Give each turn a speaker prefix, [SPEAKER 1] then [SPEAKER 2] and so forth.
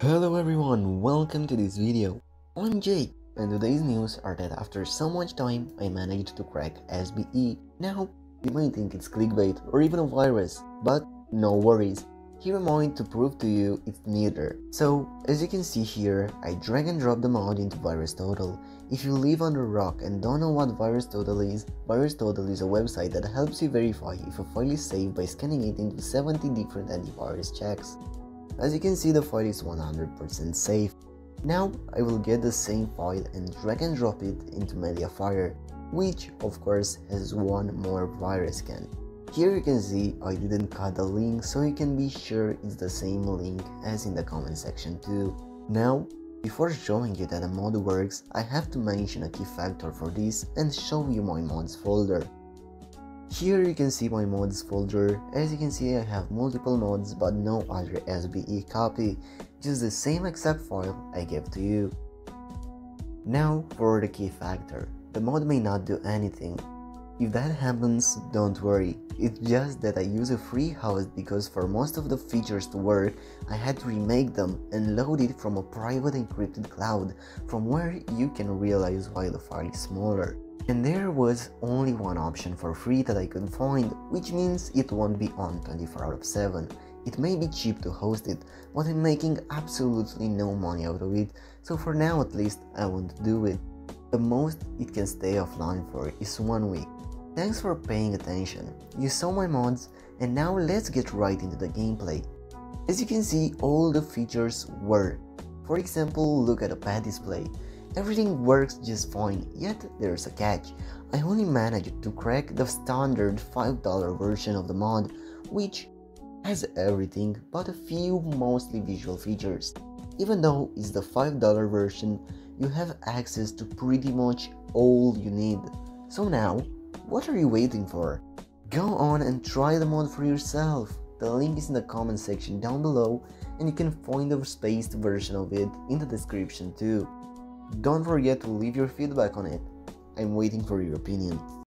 [SPEAKER 1] Hello everyone, welcome to this video. I'm Jake, and today's news are that after so much time, I managed to crack SBE. Now, you might think it's clickbait or even a virus, but no worries. Here I'm I to prove to you it's neither. So, as you can see here, I drag and drop the mod into VirusTotal. If you live under a rock and don't know what VirusTotal is, VirusTotal is a website that helps you verify if a file is safe by scanning it into 70 different antivirus checks. As you can see the file is 100% safe. Now I will get the same file and drag and drop it into Mediafire, which of course has one more virus scan. Here you can see I didn't cut the link so you can be sure it's the same link as in the comment section too. Now, before showing you that the mod works, I have to mention a key factor for this and show you my mods folder. Here you can see my mods folder, as you can see I have multiple mods but no other SBE copy, just the same exact file I gave to you. Now for the key factor, the mod may not do anything. If that happens, don't worry, it's just that I use a free host because for most of the features to work, I had to remake them and load it from a private encrypted cloud from where you can realize why the file is smaller. And there was only one option for free that I could find, which means it won't be on 24 out of 7. It may be cheap to host it, but I'm making absolutely no money out of it, so for now at least I won't do it. The most it can stay offline for is one week. Thanks for paying attention. You saw my mods, and now let's get right into the gameplay. As you can see, all the features work. For example, look at the pad display. Everything works just fine, yet there's a catch. I only managed to crack the standard $5 version of the mod, which has everything but a few mostly visual features. Even though it's the $5 version, you have access to pretty much all you need. So now, what are you waiting for? Go on and try the mod for yourself. The link is in the comment section down below and you can find the spaced version of it in the description too. Don't forget to leave your feedback on it. I'm waiting for your opinion.